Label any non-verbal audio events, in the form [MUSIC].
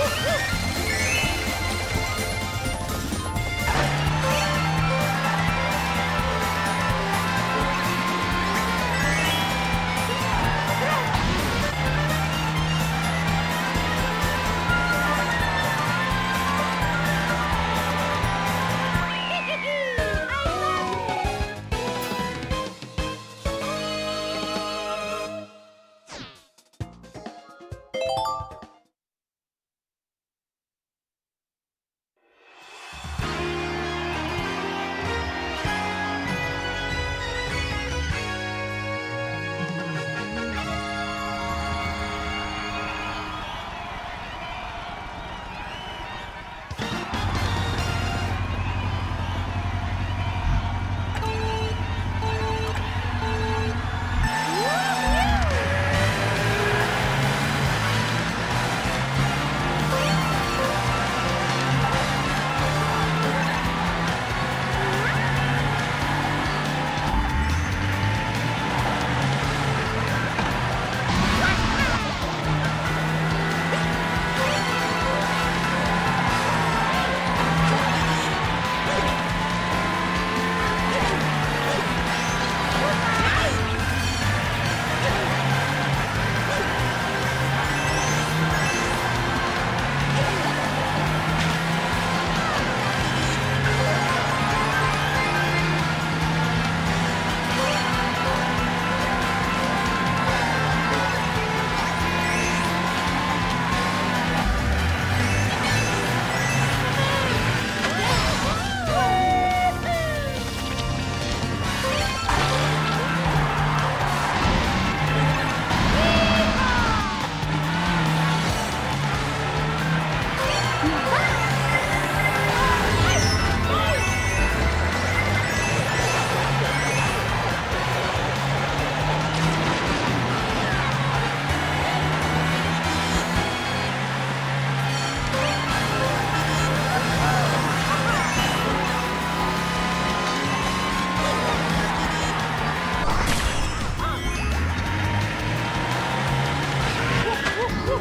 woo, [LAUGHS] woo.